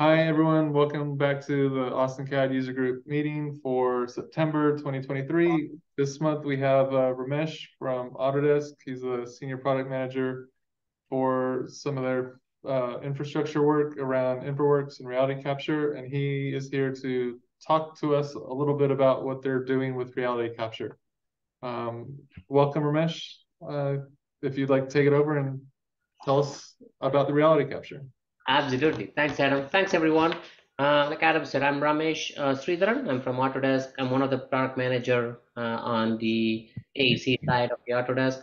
Hi, everyone. Welcome back to the Austin CAD User Group meeting for September 2023. This month we have uh, Ramesh from Autodesk. He's a senior product manager for some of their uh, infrastructure work around InfraWorks and reality capture, and he is here to talk to us a little bit about what they're doing with reality capture. Um, welcome, Ramesh. Uh, if you'd like to take it over and tell us about the reality capture. Absolutely. Thanks, Adam. Thanks, everyone. Uh, like Adam said, I'm Ramesh uh, Sridharan. I'm from Autodesk. I'm one of the product manager uh, on the AEC side of the Autodesk.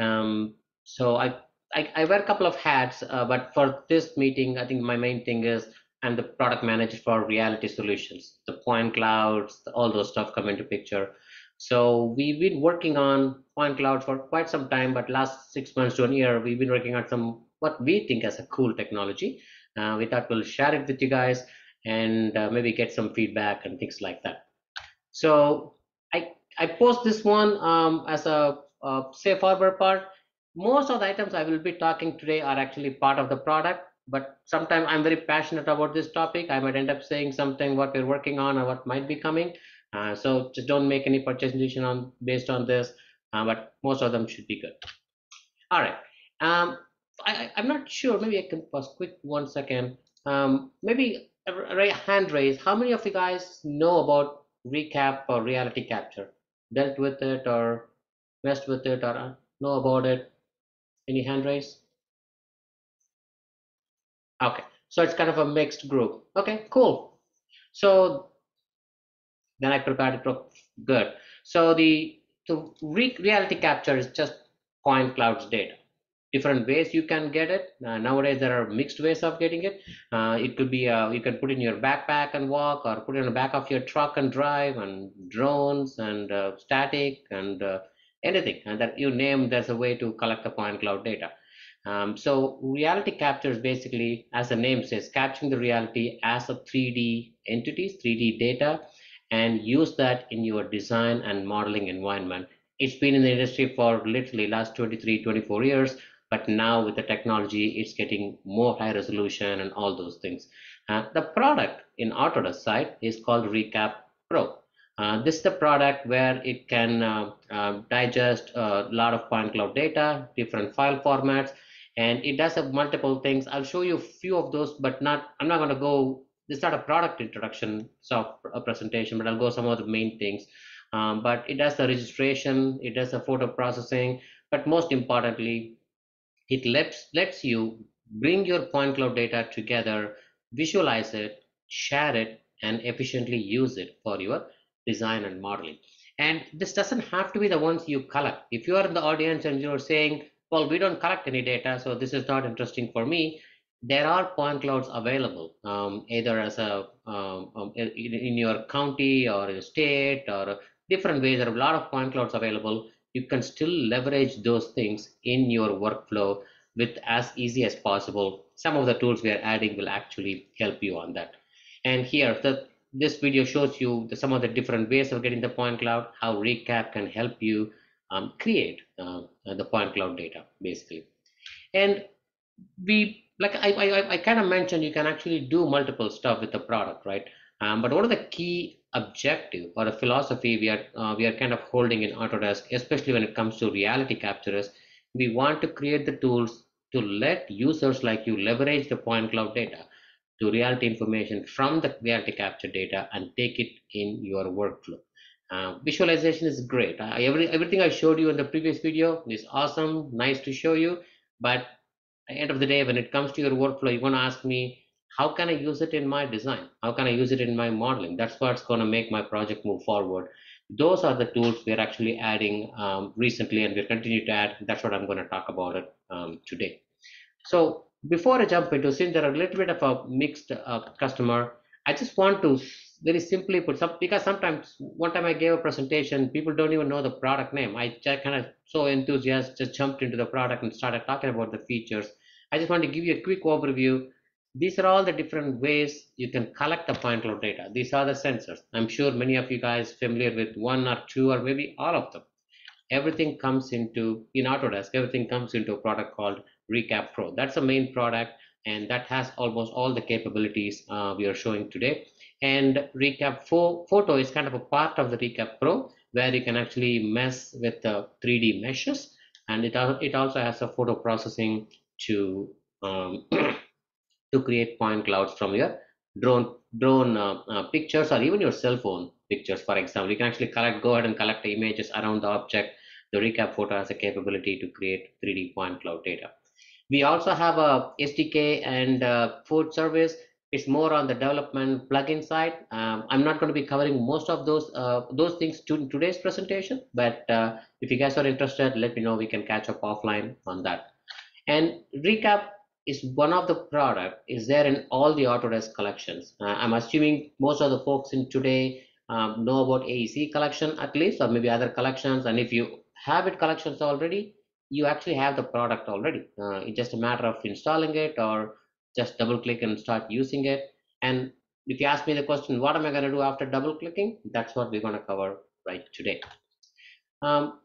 Um, so I, I, I wear a couple of hats, uh, but for this meeting, I think my main thing is I'm the product manager for reality solutions. The point clouds, all those stuff come into picture. So we've been working on point cloud for quite some time, but last six months to a year, we've been working on some what we think as a cool technology. Uh, we thought we'll share it with you guys and uh, maybe get some feedback and things like that. So I, I post this one um, as a, a safe harbor part. Most of the items I will be talking today are actually part of the product, but sometimes I'm very passionate about this topic. I might end up saying something what we're working on or what might be coming. Uh, so just don't make any purchase decision on based on this, uh, but most of them should be good. All right. Um, I, am not sure. Maybe I can pause quick one second. Um, maybe a, a hand raise. How many of you guys know about recap or reality capture? Dealt with it or messed with it or know about it? Any hand raise? Okay, so it's kind of a mixed group. Okay, cool. So then I prepared it good. So the the re reality capture is just point clouds data different ways you can get it. Uh, nowadays, there are mixed ways of getting it. Uh, it could be uh, you can put in your backpack and walk, or put in the back of your truck and drive, and drones and uh, static and uh, anything and that you name. There's a way to collect the point cloud data. Um, so reality capture is basically, as the name says, capturing the reality as a 3D entities, 3D data, and use that in your design and modeling environment. It's been in the industry for literally last 23, 24 years but now with the technology it's getting more high resolution and all those things. Uh, the product in autodesk side is called recap pro. Uh, this is the product where it can uh, uh digest a lot of point cloud data different file formats and it does have multiple things. I'll show you a few of those but not i'm not going to go this is not a product introduction so a presentation but i'll go some of the main things. Um, but it does the registration it does the photo processing but most importantly it lets, lets you bring your point cloud data together, visualize it, share it, and efficiently use it for your design and modeling. And this doesn't have to be the ones you collect. If you are in the audience and you're saying, well, we don't collect any data, so this is not interesting for me, there are point clouds available, um, either as a um, um in, in your county or your state or different ways. There are a lot of point clouds available you can still leverage those things in your workflow with as easy as possible. Some of the tools we are adding will actually help you on that. And here, the, this video shows you the, some of the different ways of getting the point cloud, how Recap can help you um, create uh, the point cloud data, basically. And we, like I, I, I kind of mentioned, you can actually do multiple stuff with the product, right? Um, but what are the key objective or a philosophy we are uh, we are kind of holding in Autodesk, especially when it comes to reality capturers, we want to create the tools to let users like you leverage the point cloud data to reality information from the reality capture data and take it in your workflow. Uh, visualization is great. Uh, every, everything I showed you in the previous video is awesome, nice to show you. But at the end of the day, when it comes to your workflow, you want to ask me, how can I use it in my design? How can I use it in my modeling? That's what's going to make my project move forward. Those are the tools we're actually adding um, recently and we'll continue to add. That's what I'm going to talk about it um, today. So before I jump into, since there are a little bit of a mixed uh, customer, I just want to very simply put some because sometimes one time I gave a presentation, people don't even know the product name. I just kind of so enthusiastic, just jumped into the product and started talking about the features. I just want to give you a quick overview these are all the different ways you can collect the point cloud data. These are the sensors. I'm sure many of you guys familiar with one or two or maybe all of them. Everything comes into, in Autodesk, everything comes into a product called Recap Pro. That's the main product. and that has almost all the capabilities uh, we are showing today. And Recap 4 Photo is kind of a part of the Recap Pro where you can actually mess with the 3D meshes and it, it also has a photo processing to um, to create point clouds from your drone drone uh, uh, pictures or even your cell phone pictures. For example you can actually collect go ahead and collect images around the object the recap photo has a capability to create 3d point cloud data. We also have a sdk and uh, food service. It's more on the development plugin side. Um, i'm not going to be covering most of those uh, those things to today's presentation but uh, if you guys are interested let me know. We can catch up offline on that. And recap is one of the product is there in all the Autodesk collections. Uh, I'm assuming most of the folks in today um, know about AEC collection at least, or maybe other collections. And if you have it collections already, you actually have the product already. Uh, it's just a matter of installing it or just double click and start using it. And if you ask me the question, what am I going to do after double clicking? That's what we're going to cover right today. Um,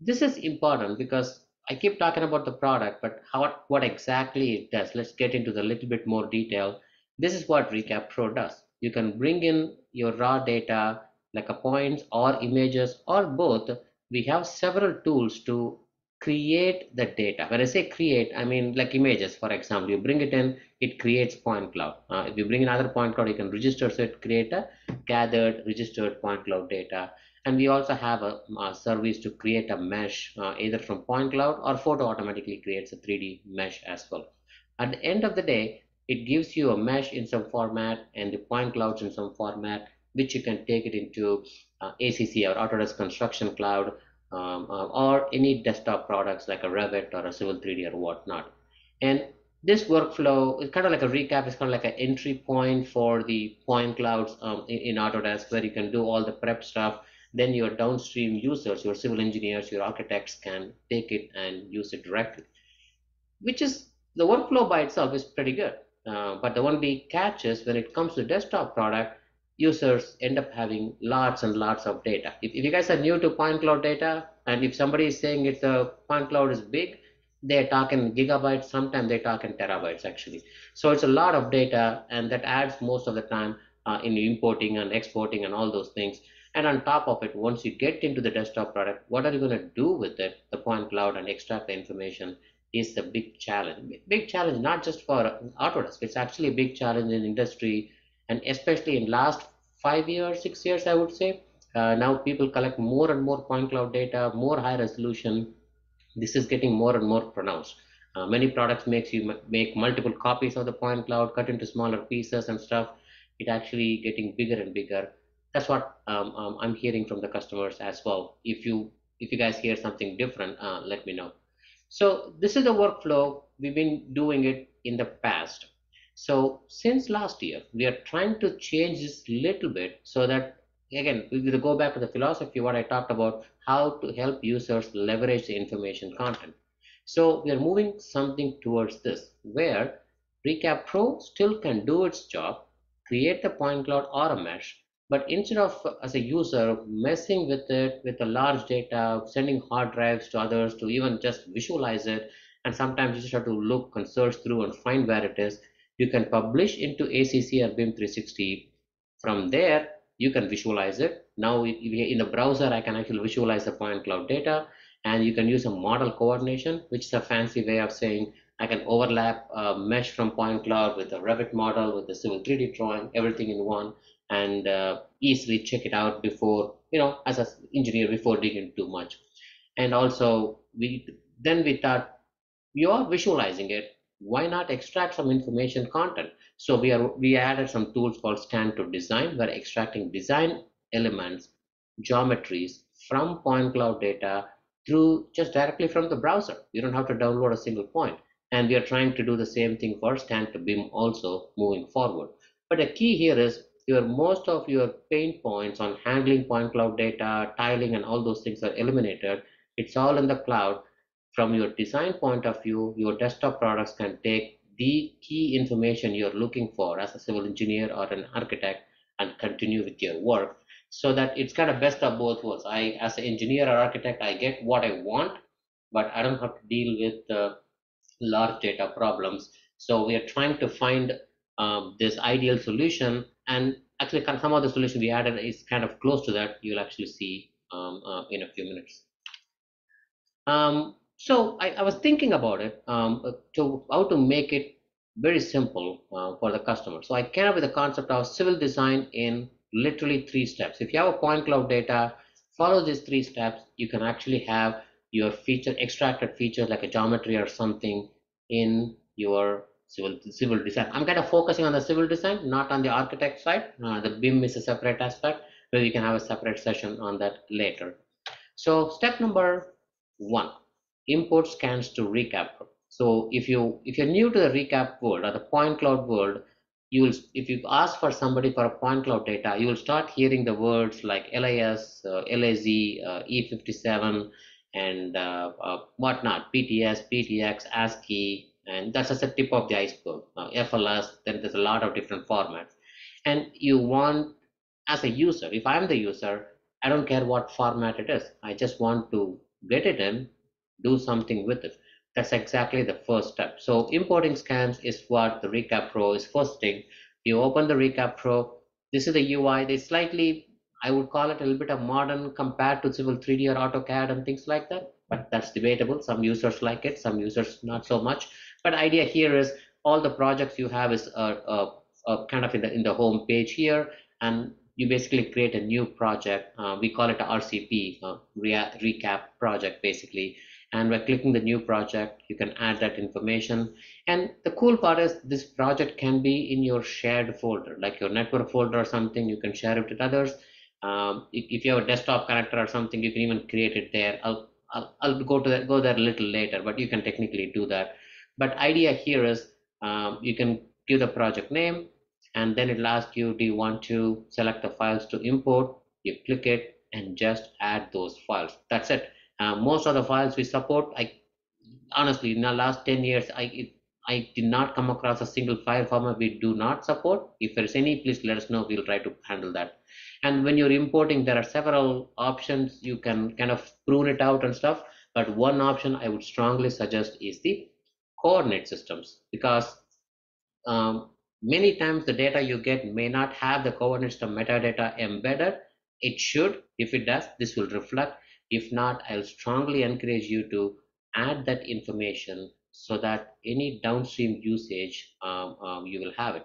this is important because I keep talking about the product, but how what exactly it does? Let's get into the little bit more detail. This is what Recap Pro does. You can bring in your raw data like a points or images or both. We have several tools to create the data. When I say create, I mean like images, for example, you bring it in, it creates point cloud. Uh, if you bring another point cloud, you can register so it create a gathered registered point cloud data and we also have a, a service to create a mesh uh, either from point cloud or photo automatically creates a 3d mesh as well. At the end of the day it gives you a mesh in some format and the point clouds in some format which you can take it into uh, acc or autodesk construction cloud um, uh, or any desktop products like a revit or a civil 3d or whatnot. And this workflow is kind of like a recap it's kind of like an entry point for the point clouds um, in, in autodesk where you can do all the prep stuff then your downstream users, your civil engineers, your architects can take it and use it directly, which is the workflow by itself is pretty good. Uh, but the only catch is when it comes to desktop product, users end up having lots and lots of data. If, if you guys are new to point cloud data, and if somebody is saying it's a point cloud is big, they're talking gigabytes, sometimes they talk in terabytes actually. So it's a lot of data, and that adds most of the time uh, in importing and exporting and all those things. And on top of it, once you get into the desktop product, what are you going to do with it? The point cloud and extract the information is the big challenge. Big challenge, not just for Autodesk. It's actually a big challenge in industry, and especially in last five years, six years, I would say. Uh, now people collect more and more point cloud data, more high resolution. This is getting more and more pronounced. Uh, many products makes you make multiple copies of the point cloud, cut into smaller pieces and stuff. It actually getting bigger and bigger that's what um, um, I'm hearing from the customers as well. If you if you guys hear something different, uh, let me know. So this is the workflow we've been doing it in the past. So since last year, we are trying to change this little bit so that again we will go back to the philosophy what I talked about how to help users leverage the information content. So we are moving something towards this where Recap Pro still can do its job, create the point cloud or a mesh, but instead of as a user messing with it with a large data sending hard drives to others to even just visualize it and sometimes you just have to look and search through and find where it is you can publish into acc or bim 360 from there you can visualize it. Now in the browser i can actually visualize the point cloud data and you can use a model coordination which is a fancy way of saying I can overlap a mesh from point cloud with a Revit model with a civil 3D drawing, everything in one and uh, easily check it out before you know as an engineer before digging too much. And also we then we thought you are visualizing it. Why not extract some information content? So we are we added some tools called scan to design. Where extracting design elements geometries from point cloud data through just directly from the browser. You don't have to download a single point. And we are trying to do the same thing for scan to bim also moving forward. But the key here is your most of your pain points on handling point cloud data, tiling, and all those things are eliminated. It's all in the cloud. From your design point of view, your desktop products can take the key information you're looking for as a civil engineer or an architect and continue with your work so that it's kind of best of both worlds. I, as an engineer or architect, I get what I want, but I don't have to deal with the large data problems. So we are trying to find um, this ideal solution and actually some of the solution we added is kind of close to that. You'll actually see um, uh, in a few minutes. Um, so I, I, was thinking about it um, to how to make it very simple uh, for the customer. So i came up with the concept of civil design in literally three steps. If you have a point cloud data follow these three steps. You can actually have your feature extracted features like a geometry or something in your civil civil design. I'm kind of focusing on the civil design, not on the architect side. Uh, the BIM is a separate aspect, where we can have a separate session on that later. So step number one, import scans to recap. So if you if you're new to the recap world or the point cloud world, you will if you ask for somebody for a point cloud data, you will start hearing the words like LAS, uh, LAZ, uh, E57, and uh, uh, whatnot, PTS, PTX, ASCII, and that's just the tip of the iceberg. Uh, FLS, then there's a lot of different formats. And you want, as a user, if I'm the user, I don't care what format it is. I just want to get it in, do something with it. That's exactly the first step. So importing scans is what the Recap Pro is first thing. You open the Recap Pro. This is the UI. They slightly, I would call it a little bit of modern compared to Civil 3D or AutoCAD and things like that. But that's debatable. Some users like it, some users not so much. But idea here is all the projects you have is uh, uh, uh, kind of in the in the home page here, and you basically create a new project. Uh, we call it a RCP, uh, recap project, basically. And by clicking the new project, you can add that information. And the cool part is this project can be in your shared folder, like your network folder or something. You can share it with others. Um, if you have a desktop connector or something, you can even create it there. I'll I'll, I'll go to that, go there a little later, but you can technically do that. But idea here is um, you can give the project name and then it'll ask you, do you want to select the files to import? You click it and just add those files. That's it. Uh, most of the files we support, I honestly, in the last 10 years, I, it, I did not come across a single file format we do not support. If there's any, please let us know. We'll try to handle that. And when you're importing, there are several options. You can kind of prune it out and stuff. But one option I would strongly suggest is the coordinate systems because um, many times the data you get may not have the coordinate system metadata embedded. It should. If it does, this will reflect. If not, I'll strongly encourage you to add that information so that any downstream usage, um, um, you will have it.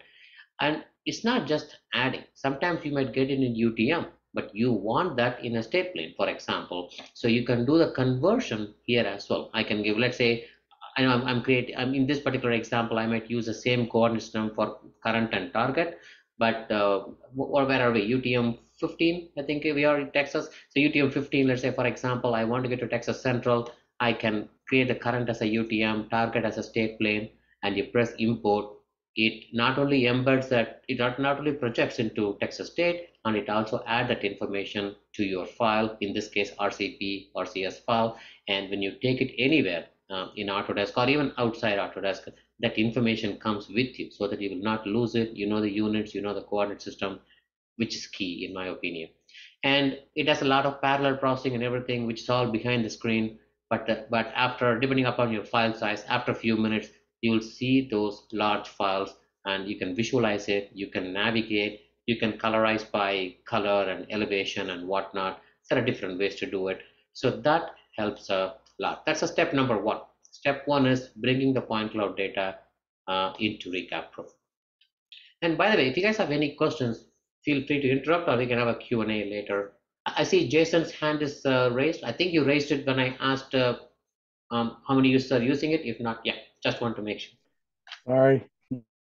And it's not just adding. Sometimes you might get it in UTM, but you want that in a state plane, for example. So you can do the conversion here as well. I can give, let's say, I know I'm, I'm creating, I'm in this particular example, I might use the same coordinate system for current and target, but uh, or where are we? UTM 15, I think we are in Texas. So UTM 15, let's say, for example, I want to get to Texas Central. I can create the current as a UTM, target as a state plane, and you press import. It not only embeds that, it not only projects into Texas State, and it also add that information to your file, in this case, RCP or CS file. And when you take it anywhere, uh, in Autodesk or even outside Autodesk, that information comes with you so that you will not lose it. You know the units, you know the coordinate system, which is key in my opinion. And it has a lot of parallel processing and everything, which is all behind the screen. But uh, but after depending upon your file size, after a few minutes, you will see those large files and you can visualize it. You can navigate. You can colorize by color and elevation and whatnot. There are different ways to do it. So that helps a lot. That's a step number one. Step one is bringing the point cloud data uh, into Recap Pro. And by the way, if you guys have any questions, feel free to interrupt or we can have a Q&A later. I see Jason's hand is uh, raised. I think you raised it when I asked uh, um, how many users are using it. If not, yeah, just want to make sure. Sorry.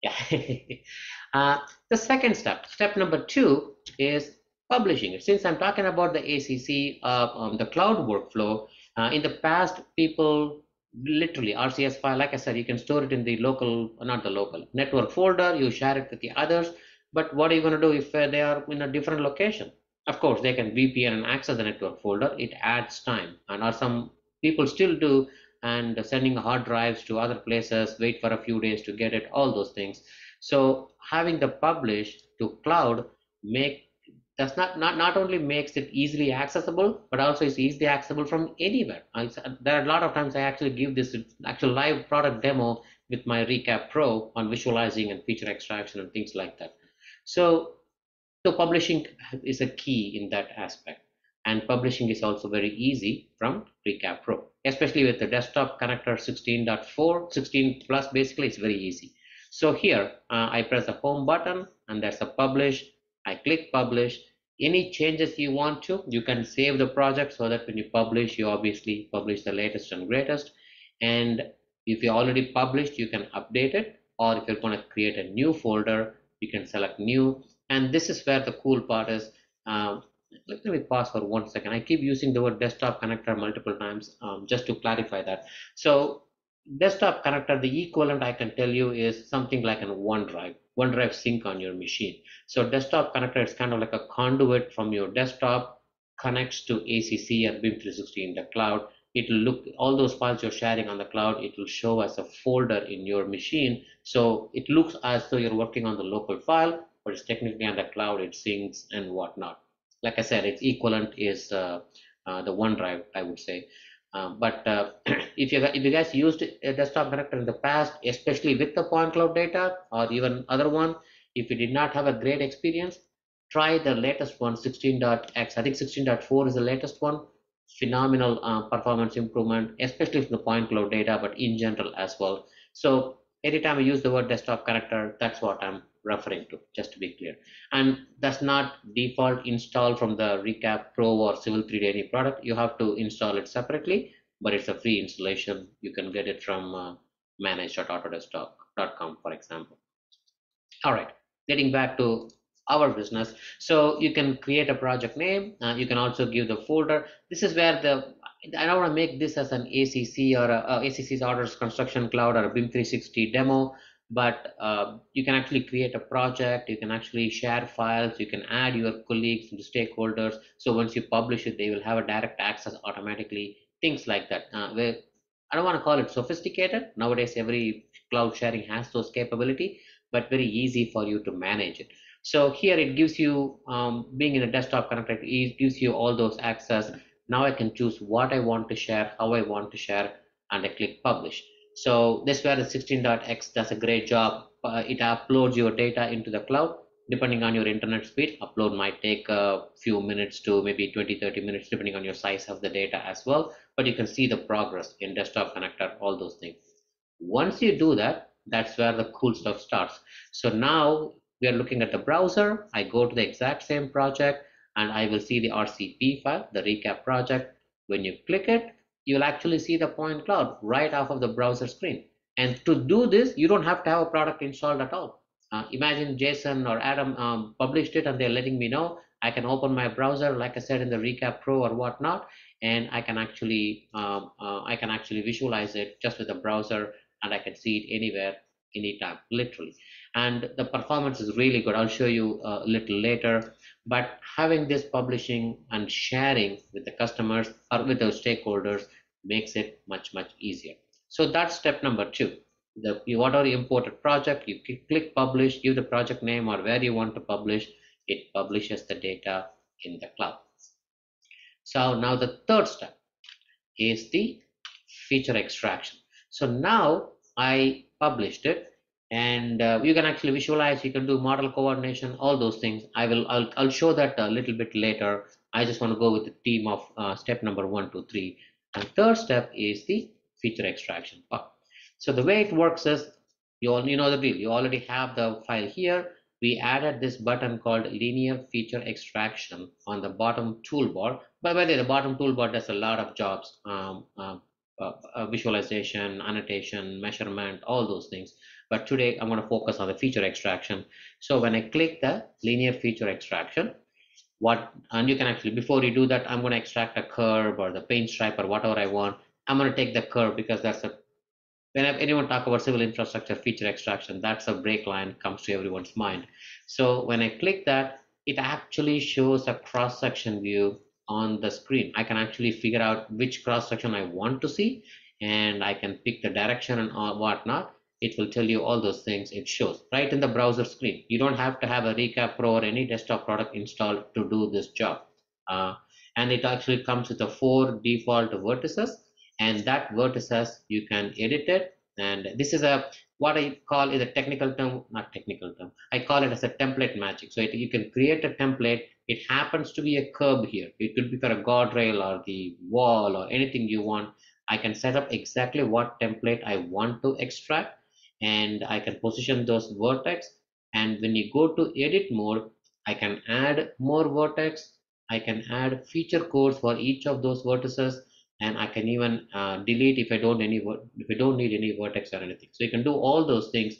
Yeah. uh, the second step, step number two is publishing it. Since I'm talking about the ACC, uh, um, the cloud workflow, uh, in the past, people literally RCS file, like I said, you can store it in the local, not the local network folder. You share it with the others. But what are you going to do if uh, they are in a different location? Of course, they can VPN and access the network folder. It adds time, and are some people still do and sending hard drives to other places, wait for a few days to get it, all those things. So having the publish to cloud make does not, not not only makes it easily accessible, but also is easily accessible from anywhere. I, there are a lot of times I actually give this actual live product demo with my Recap Pro on visualizing and feature extraction and things like that. So, so publishing is a key in that aspect. And publishing is also very easy from Recap Pro, especially with the desktop connector 16.4, 16 plus, basically it's very easy. So here uh, I press the home button and there's a publish. I click publish. Any changes you want to, you can save the project so that when you publish, you obviously publish the latest and greatest. And if you already published, you can update it. Or if you're going to create a new folder, you can select new. And this is where the cool part is. Um, let me pause for one second. I keep using the word desktop connector multiple times um, just to clarify that. So desktop connector, the equivalent I can tell you is something like an OneDrive, OneDrive sync on your machine. So desktop connector is kind of like a conduit from your desktop connects to ACC or BIM 360 in the cloud. It will look all those files you're sharing on the cloud. It will show as a folder in your machine. So it looks as though you're working on the local file, but it's technically on the cloud. It syncs and whatnot. Like I said, its equivalent is uh, uh, the OneDrive, I would say. Um, but uh, if you if you guys used a desktop connector in the past, especially with the point cloud data or even other one, if you did not have a great experience, try the latest one, 16.x. I think 16.4 is the latest one. Phenomenal uh, performance improvement, especially from the point cloud data, but in general as well. So anytime I use the word desktop connector, that's what I'm referring to, just to be clear. And that's not default install from the Recap Pro or Civil 3D any product. You have to install it separately, but it's a free installation. You can get it from uh, manage.autodesk.com, for example. All right, getting back to our business. So you can create a project name. Uh, you can also give the folder. This is where the I don't want to make this as an ACC or a, a ACC's Autodesk Construction Cloud or a BIM 360 demo but uh, you can actually create a project you can actually share files you can add your colleagues and stakeholders. So once you publish it they will have a direct access automatically things like that. Uh, where i don't want to call it sophisticated. Nowadays every cloud sharing has those capability but very easy for you to manage it. So here it gives you um, being in a desktop connector it gives you all those access. Now i can choose what i want to share how i want to share and i click publish so this where the 16.x does a great job. Uh, it uploads your data into the cloud. Depending on your internet speed, upload might take a few minutes to maybe 20, 30 minutes, depending on your size of the data as well. But you can see the progress in desktop connector, all those things. Once you do that, that's where the cool stuff starts. So now we are looking at the browser. I go to the exact same project and I will see the RCP file, the recap project. When you click it, you'll actually see the point cloud right off of the browser screen. And to do this, you don't have to have a product installed at all. Uh, imagine Jason or Adam um, published it and they're letting me know. I can open my browser, like I said in the Recap Pro or whatnot, and I can actually um, uh, I can actually visualize it just with the browser, and I can see it anywhere, anytime, literally. And the performance is really good. I'll show you a little later but having this publishing and sharing with the customers or with the stakeholders makes it much much easier. So that's step number two. The you whatever you imported project? You click publish give the project name or where you want to publish. It publishes the data in the cloud. So now the third step is the feature extraction. So now i published it and uh, you can actually visualize you can do model coordination all those things. I will i'll, I'll show that a little bit later. I just want to go with the theme of uh, step number one two three. And third step is the feature extraction part. So the way it works is you all you know the deal. You already have the file here. We added this button called linear feature extraction on the bottom toolbar. By the way the bottom toolbar does a lot of jobs um, uh, uh, visualization annotation measurement all those things but today I'm going to focus on the feature extraction. So when I click the linear feature extraction, what, and you can actually, before you do that, I'm going to extract a curve or the paint stripe or whatever I want. I'm going to take the curve because that's a, when anyone talk about civil infrastructure feature extraction, that's a break line comes to everyone's mind. So when I click that, it actually shows a cross section view on the screen. I can actually figure out which cross section I want to see and I can pick the direction and all whatnot it will tell you all those things it shows right in the browser screen. You don't have to have a Recap Pro or any desktop product installed to do this job. Uh, and it actually comes with the four default vertices and that vertices you can edit it and this is a what I call is a technical term, not technical term. I call it as a template matching. So it, you can create a template. It happens to be a curb here. It could be for a guardrail or the wall or anything you want. I can set up exactly what template I want to extract and I can position those vertex. And when you go to edit mode, I can add more vertex. I can add feature codes for each of those vertices and I can even uh, delete if I don't any if I don't need any vertex or anything. So you can do all those things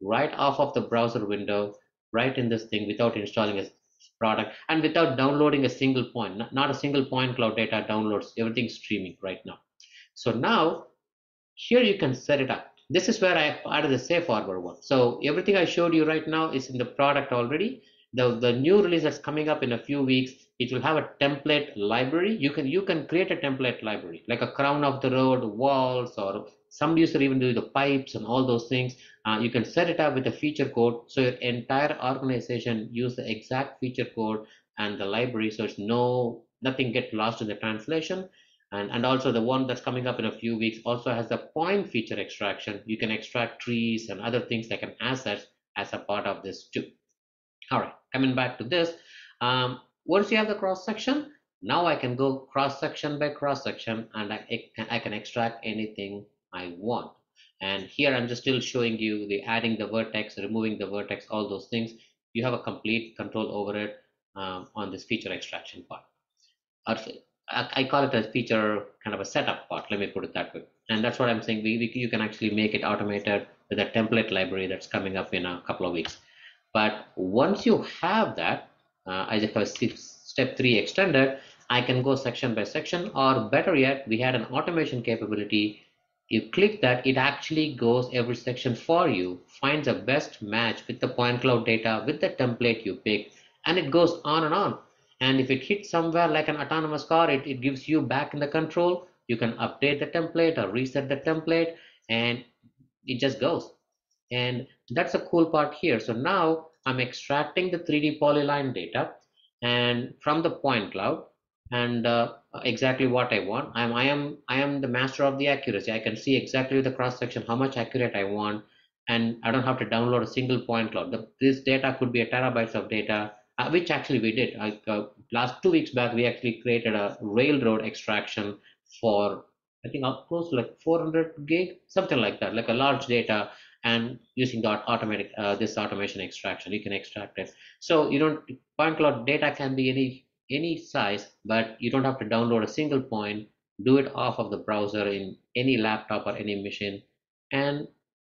right off of the browser window, right in this thing without installing a product and without downloading a single point. Not, a single point cloud data downloads everything streaming right now. So now here you can set it up. This is where I added the safe harbor one. So everything I showed you right now is in the product already. The, the new release that's coming up in a few weeks it will have a template library you can you can create a template library like a crown of the road walls or some user even do the pipes and all those things uh, you can set it up with a feature code so your entire organization use the exact feature code and the library so it's no nothing get lost in the translation and and also the one that's coming up in a few weeks also has the point feature extraction you can extract trees and other things like an assets as a part of this too all right coming back to this um, once you have the cross section, now I can go cross section by cross section and I, I can extract anything I want. And here I'm just still showing you the adding the vertex, removing the vertex, all those things. You have a complete control over it um, on this feature extraction part. I call it a feature kind of a setup part. Let me put it that way. And that's what I'm saying. We, we, you can actually make it automated with a template library that's coming up in a couple of weeks. But once you have that, uh, as if I step three extended, I can go section by section or better yet, we had an automation capability. You click that, it actually goes every section for you, finds a best match with the point cloud data, with the template you pick, and it goes on and on. And if it hits somewhere like an autonomous car, it, it gives you back in the control. You can update the template or reset the template and it just goes. And that's a cool part here. So now I'm extracting the 3D polyline data and from the point cloud and uh, exactly what I want. I'm, I am I am the master of the accuracy. I can see exactly the cross section, how much accurate I want, and I don't have to download a single point cloud. The, this data could be a terabytes of data, uh, which actually we did. I, uh, last two weeks back, we actually created a railroad extraction for I think up close to like 400 gig, something like that, like a large data and using that automatic uh, this automation extraction. You can extract it. So you don't point cloud data can be any any size but you don't have to download a single point do it off of the browser in any laptop or any machine and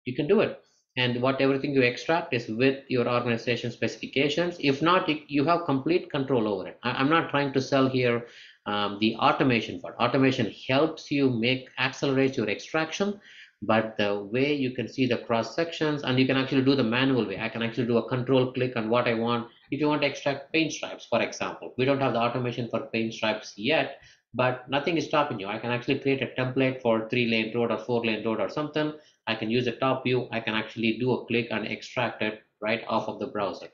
you can do it and what everything you extract is with your organization specifications. If not you have complete control over it. I'm not trying to sell here um, the automation part. Automation helps you make accelerate your extraction but the way you can see the cross sections and you can actually do the manual way. I can actually do a control click on what i want. If you want to extract paint stripes for example we don't have the automation for paint stripes yet but nothing is stopping you. I can actually create a template for three lane road or four lane road or something i can use a top view i can actually do a click and extract it right off of the browser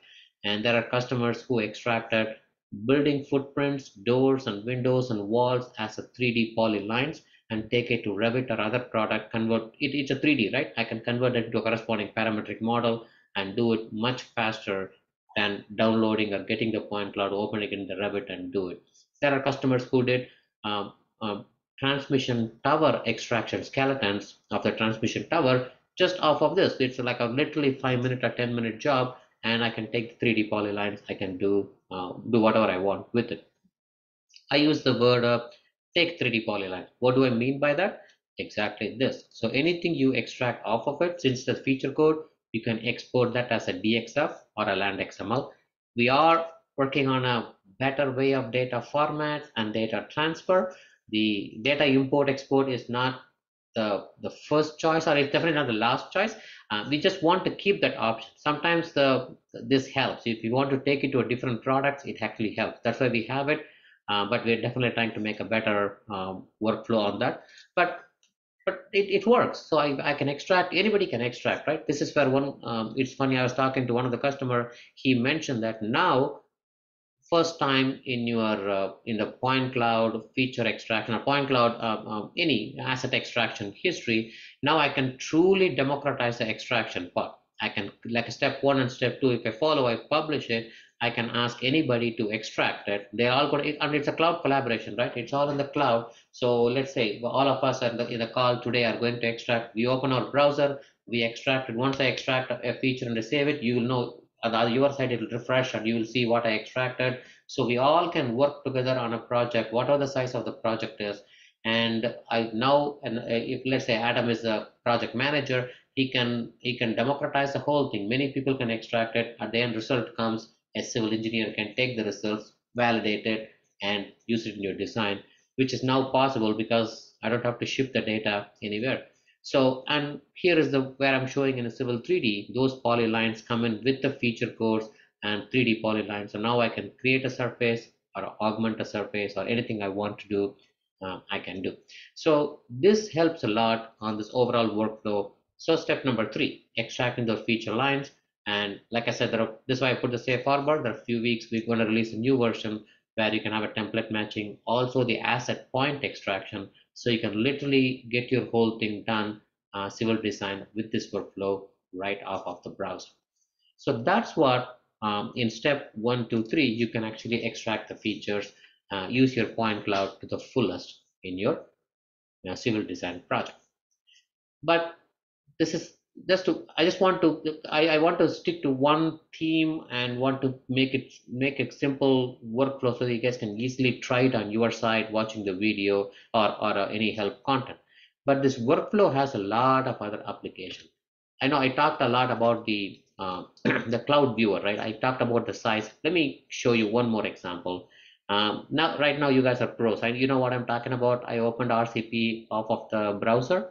and there are customers who extracted building footprints doors and windows and walls as a 3d polylines and take it to Revit or other product, convert it, it's a 3D, right? I can convert it to a corresponding parametric model and do it much faster than downloading or getting the point cloud, opening it in the Revit and do it. There are customers who did um, transmission tower extraction skeletons of the transmission tower just off of this. It's like a literally five minute or 10 minute job and I can take the 3D polylines. I can do, uh, do whatever I want with it. I use the word uh, take 3D polyline. What do I mean by that? Exactly this. So anything you extract off of it, since the feature code, you can export that as a DXF or a LandXML. We are working on a better way of data formats and data transfer. The data import export is not the, the first choice or it's definitely not the last choice. Uh, we just want to keep that option. Sometimes the this helps. If you want to take it to a different product, it actually helps. That's why we have it uh, but we're definitely trying to make a better um, workflow on that. But but it, it works. So I, I can extract, anybody can extract, right? This is where one, um, it's funny, I was talking to one of the customer, he mentioned that now, first time in your, uh, in the point cloud feature extraction or point cloud, uh, um, any asset extraction history, now I can truly democratize the extraction part. I can, like step one and step two, if I follow, I publish it, I can ask anybody to extract it. They all it, and it's a cloud collaboration, right? It's all in the cloud. So let's say all of us in the, in the call today are going to extract. We open our browser, we extract it. Once I extract a feature and I save it, you will know on your side it will refresh and you will see what I extracted. So we all can work together on a project, whatever the size of the project is. And I now, and uh, if let's say Adam is a project manager, he can he can democratize the whole thing. Many people can extract it. At the end result comes a civil engineer can take the results, validate it, and use it in your design, which is now possible because I don't have to ship the data anywhere. So, and here is the where I'm showing in a civil 3D, those polylines come in with the feature codes and 3D polylines. So now I can create a surface or augment a surface or anything I want to do, uh, I can do. So this helps a lot on this overall workflow. So step number three, extracting those feature lines. And like I said, there are, this is why I put the safe harbor. There are a few weeks we're going to release a new version where you can have a template matching, also the asset point extraction. So you can literally get your whole thing done, uh, civil design with this workflow right off of the browser. So that's what um, in step one, two, three, you can actually extract the features, uh, use your point cloud to the fullest in your uh, civil design project. But this is just to i just want to I, I want to stick to one theme and want to make it make a simple workflow so you guys can easily try it on your side watching the video or or uh, any help content. But this workflow has a lot of other applications i know i talked a lot about the uh, the cloud viewer right? I talked about the size. Let me show you one more example. Um, now right now you guys are pros. And you know what i'm talking about? I opened rcp off of the browser.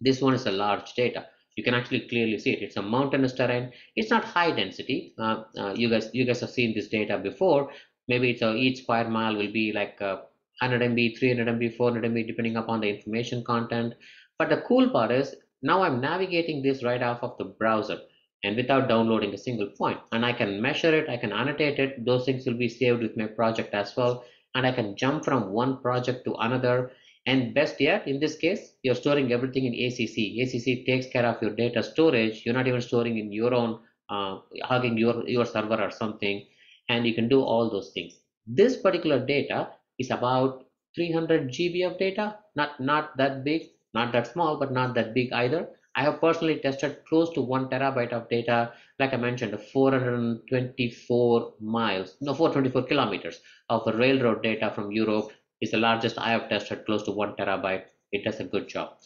This one is a large data you can actually clearly see it. It's a mountainous terrain. It's not high density. Uh, uh, you guys, you guys have seen this data before. Maybe it's a, each square mile will be like 100 uh, MB, 300 MB, 400 MB, depending upon the information content. But the cool part is now I'm navigating this right off of the browser and without downloading a single point. And I can measure it, I can annotate it. Those things will be saved with my project as well. And I can jump from one project to another and best yet, in this case, you're storing everything in ACC. ACC takes care of your data storage. You're not even storing in your own, uh, hugging your, your server or something, and you can do all those things. This particular data is about 300 GB of data, not, not that big, not that small, but not that big either. I have personally tested close to one terabyte of data, like I mentioned, 424 miles, no, 424 kilometers of railroad data from Europe is the largest I have tested, close to one terabyte. It does a good job.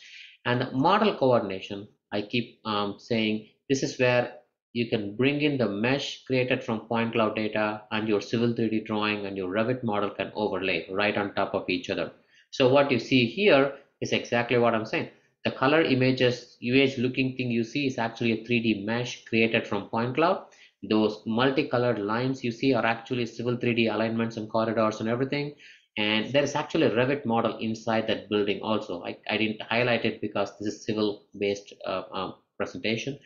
And model coordination, I keep um, saying this is where you can bring in the mesh created from point cloud data and your civil 3D drawing and your Revit model can overlay right on top of each other. So what you see here is exactly what I'm saying. The color images, image looking thing you see is actually a 3D mesh created from point cloud. Those multicolored lines you see are actually civil 3D alignments and corridors and everything and there is actually a Revit model inside that building also. I, I didn't highlight it because this is civil based uh, um, presentation.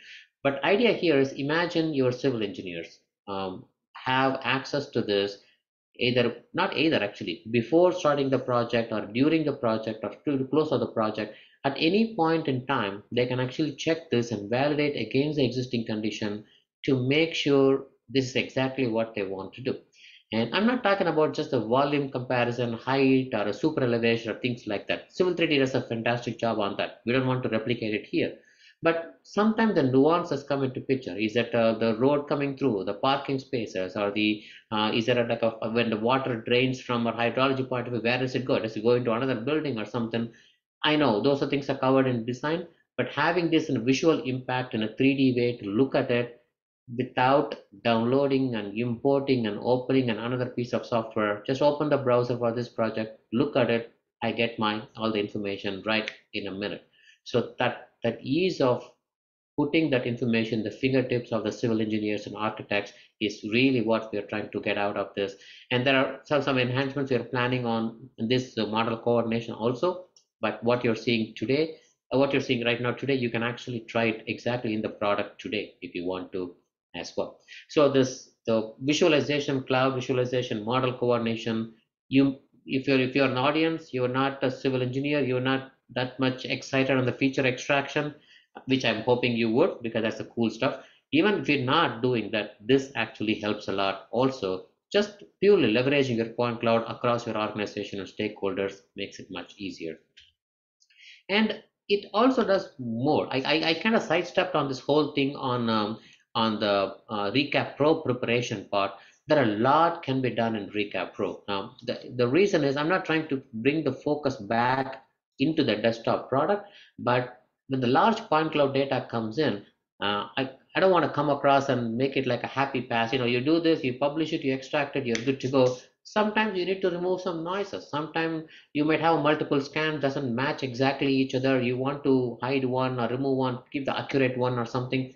But idea here is imagine your civil engineers um, have access to this either, not either actually, before starting the project or during the project or to close of the project, at any point in time, they can actually check this and validate against the existing condition to make sure this is exactly what they want to do. And I'm not talking about just a volume comparison, height, or a super elevation, or things like that. Civil 3D does a fantastic job on that. We don't want to replicate it here. But sometimes the nuances come into picture. Is that uh, the road coming through, the parking spaces, or the uh, is there a, like a, when the water drains from a hydrology point of view, where does it go? Does it go into another building or something? I know those are things are covered in design, but having this in a visual impact in a 3D way to look at it without downloading and importing and opening another piece of software just open the browser for this project look at it i get my all the information right in a minute. So that that ease of putting that information the fingertips of the civil engineers and architects is really what we're trying to get out of this. And there are some, some enhancements we're planning on this model coordination also but what you're seeing today, uh, what you're seeing right now today, you can actually try it exactly in the product today if you want to as well. So this the visualization, cloud visualization, model coordination, you if you're if you're an audience, you're not a civil engineer, you're not that much excited on the feature extraction, which I'm hoping you would because that's the cool stuff. Even if you're not doing that, this actually helps a lot also just purely leveraging your point cloud across your organization and stakeholders makes it much easier. And it also does more. I, I, I kind of sidestepped on this whole thing on um, on the uh, Recap Pro preparation part. There a lot can be done in Recap Pro. Now, the, the reason is I'm not trying to bring the focus back into the desktop product, but when the large point cloud data comes in, uh, I, I don't want to come across and make it like a happy pass. You know, you do this, you publish it, you extract it, you're good to go. Sometimes you need to remove some noises. Sometimes you might have multiple scans doesn't match exactly each other. You want to hide one or remove one, keep the accurate one or something.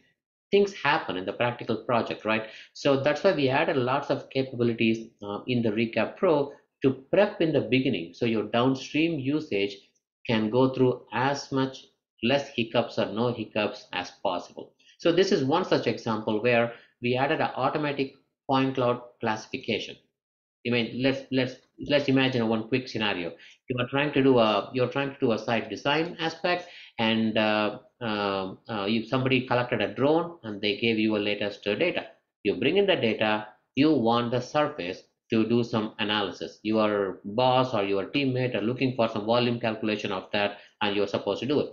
Things happen in the practical project, right? So that's why we added lots of capabilities uh, in the Recap Pro to prep in the beginning. So your downstream usage can go through as much less hiccups or no hiccups as possible. So this is one such example where we added an automatic point cloud classification. I mean, let's let's let's imagine one quick scenario. You are trying to do a you're trying to do a site design aspect, and uh, uh, uh, you somebody collected a drone and they gave you a latest data. You bring in the data. You want the surface to do some analysis. Your boss or your teammate are looking for some volume calculation of that, and you're supposed to do it.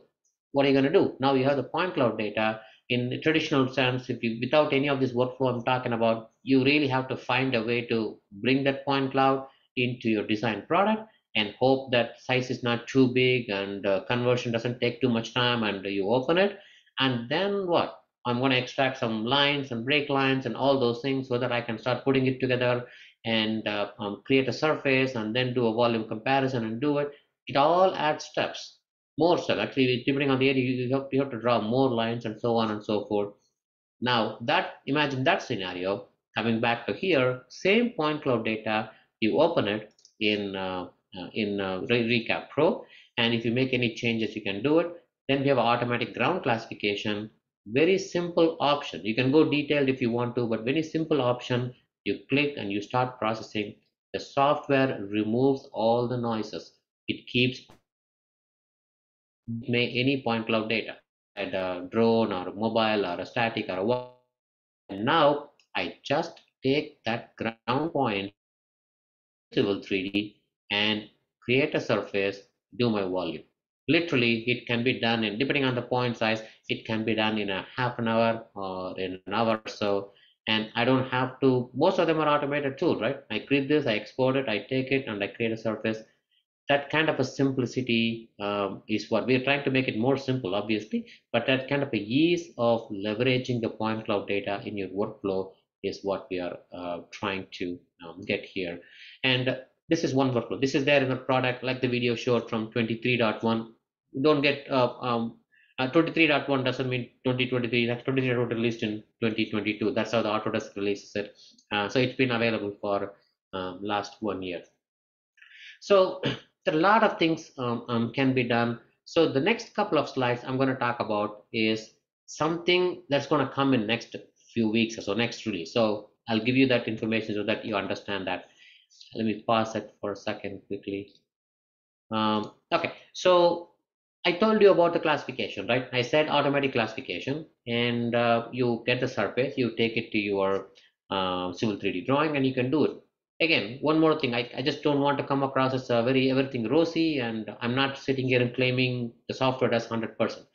What are you going to do? Now you have the point cloud data in the traditional sense, if you without any of this workflow I'm talking about, you really have to find a way to bring that point cloud into your design product and hope that size is not too big and uh, conversion doesn't take too much time and you open it. And then what? I'm going to extract some lines and break lines and all those things so that I can start putting it together and uh, um, create a surface and then do a volume comparison and do it. It all adds steps more stuff. Actually, depending on the area, you have, you have to draw more lines and so on and so forth. Now, that imagine that scenario coming back to here, same point cloud data, you open it in uh, in uh, Recap Pro, and if you make any changes, you can do it. Then we have automatic ground classification. Very simple option. You can go detailed if you want to, but very simple option. You click and you start processing. The software removes all the noises. It keeps may any point cloud data at a drone or a mobile or a static or a what and now I just take that ground point civil 3D and create a surface do my volume. Literally it can be done in depending on the point size it can be done in a half an hour or in an hour or so. And I don't have to most of them are automated tools right? I create this I export it I take it and I create a surface. That kind of a simplicity um, is what we're trying to make it more simple obviously but that kind of a ease of leveraging the point cloud data in your workflow is what we are uh, trying to um, get here. And this is one workflow this is there in the product like the video showed from 23.1 don't get uh, um, uh, 23.1 doesn't mean 2023 that's 23 released in 2022 that's how the autodesk releases it uh, so it's been available for um, last one year so a lot of things um, um, can be done. So the next couple of slides I'm going to talk about is something that's going to come in next few weeks or so, next release. So I'll give you that information so that you understand that. Let me pause it for a second quickly. Um, okay, so I told you about the classification, right? I said automatic classification, and uh, you get the surface, you take it to your uh, Civil 3D drawing, and you can do it again one more thing I, I just don't want to come across as a very everything rosy and i'm not sitting here and claiming the software does 100%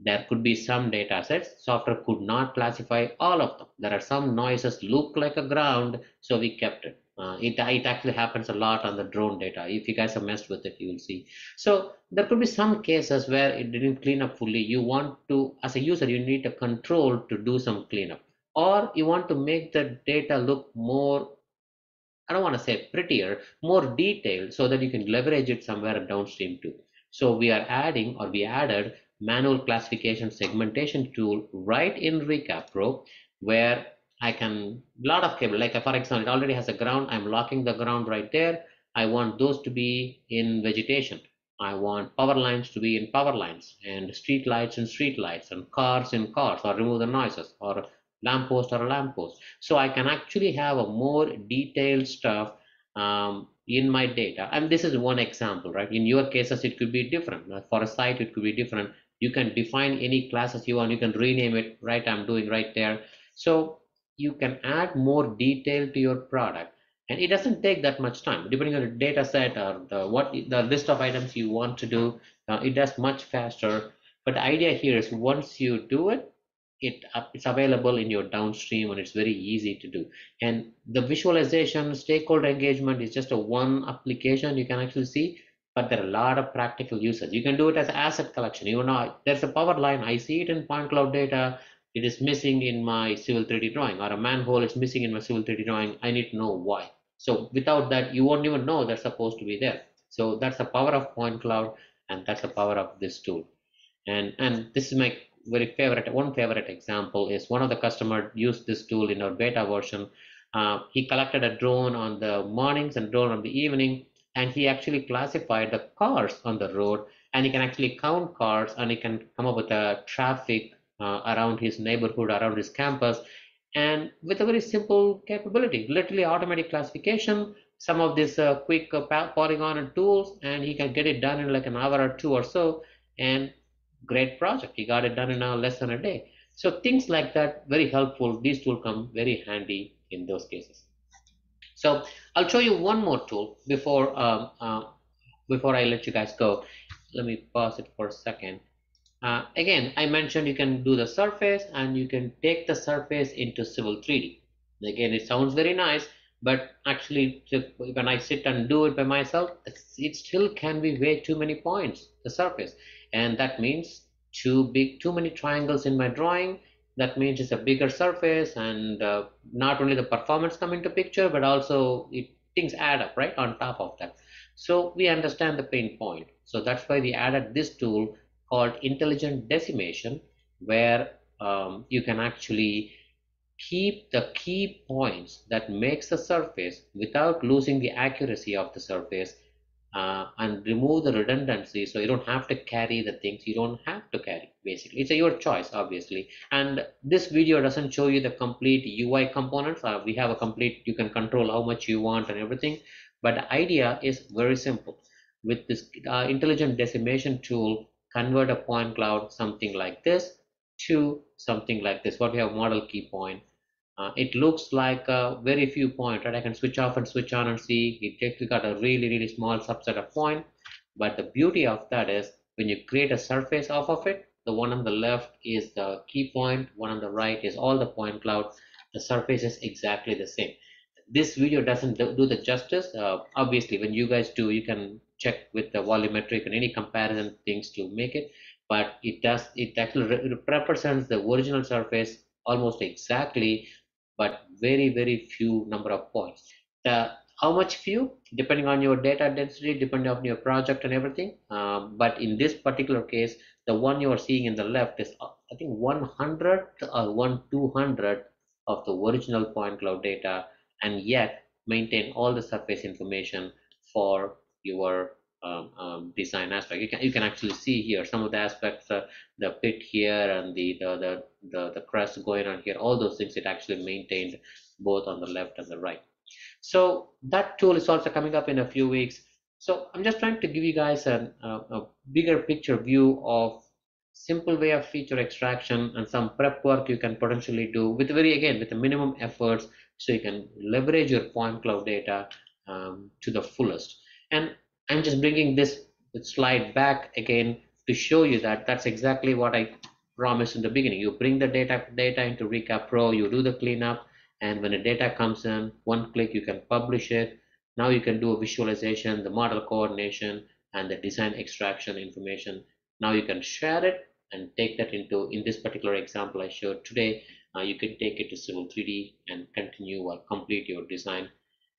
there could be some data sets software could not classify all of them there are some noises look like a ground so we kept it uh, it, it actually happens a lot on the drone data. If you guys have messed with it you will see. So there could be some cases where it didn't clean up fully. You want to as a user you need a control to do some cleanup. Or you want to make the data look more I don't want to say prettier, more detailed so that you can leverage it somewhere downstream too. So we are adding or we added manual classification segmentation tool right in Recap Pro where I can lot of cable like for example it already has a ground I'm locking the ground right there I want those to be in vegetation I want power lines to be in power lines and street lights in street lights and cars in cars or remove the noises or lamppost or a lamppost. So I can actually have a more detailed stuff um, in my data. And this is one example, right? In your cases, it could be different. For a site, it could be different. You can define any classes you want. You can rename it, right? I'm doing right there. So you can add more detail to your product. And it doesn't take that much time. Depending on the data set or the what the list of items you want to do uh, it does much faster. But the idea here is once you do it it uh, it's available in your downstream and it's very easy to do. And the visualization stakeholder engagement is just a one application you can actually see but there are a lot of practical uses. You can do it as asset collection. You know there's a power line. I see it in point cloud data it is missing in my civil 3d drawing or a manhole is missing in my civil 3d drawing i need to know why so without that, you won't even know that's supposed to be there. So that's the power of Point Cloud, and that's the power of this tool. And and this is my very favorite one favorite example is one of the customer used this tool in our beta version. Uh, he collected a drone on the mornings and drone on the evening, and he actually classified the cars on the road, and he can actually count cars, and he can come up with a traffic uh, around his neighborhood, around his campus, and with a very simple capability, literally automatic classification, some of these uh, quick uh, polygon tools, and he can get it done in like an hour or two or so, and great project. He got it done in a less than a day. So things like that, very helpful. These tools come very handy in those cases. So I'll show you one more tool before um, uh, before I let you guys go. Let me pause it for a second. Uh, again, I mentioned you can do the surface and you can take the surface into Civil 3D. Again, it sounds very nice, but actually when I sit and do it by myself, it still can be way too many points, the surface. And that means too big, too many triangles in my drawing. That means it's a bigger surface and uh, not only the performance come into picture, but also it, things add up, right, on top of that. So we understand the pain point. So that's why we added this tool called intelligent decimation where um, you can actually keep the key points that makes the surface without losing the accuracy of the surface uh, and remove the redundancy. So you don't have to carry the things you don't have to carry basically. It's a your choice obviously. And this video doesn't show you the complete UI components. Uh, we have a complete you can control how much you want and everything. But the idea is very simple. With this uh, intelligent decimation tool convert a point cloud something like this to something like this. What we have model key point. Uh, it looks like a very few point right? I can switch off and switch on and see. It actually got a really really small subset of point. But the beauty of that is when you create a surface off of it the one on the left is the key point one on the right is all the point cloud. The surface is exactly the same. This video doesn't do the justice. Uh, obviously when you guys do you can check with the volumetric and any comparison things to make it but it does it actually re represents the original surface almost exactly but very very few number of points. The how much few? Depending on your data density depending on your project and everything um, but in this particular case the one you are seeing in the left is uh, i think 100 or 1 200 of the original point cloud data and yet maintain all the surface information for your um, um, design aspect. You can you can actually see here some of the aspects, uh, the pit here and the the, the the the crest going on here. All those things it actually maintained both on the left and the right. So that tool is also coming up in a few weeks. So I'm just trying to give you guys an, a, a bigger picture view of simple way of feature extraction and some prep work you can potentially do with very again with the minimum efforts so you can leverage your point cloud data um, to the fullest and I'm just bringing this slide back again to show you that that's exactly what I promised in the beginning. You bring the data data into Recap Pro, you do the cleanup, and when the data comes in, one click you can publish it. Now you can do a visualization, the model coordination, and the design extraction information. Now you can share it and take that into, in this particular example I showed today, uh, you can take it to Civil 3D and continue or complete your design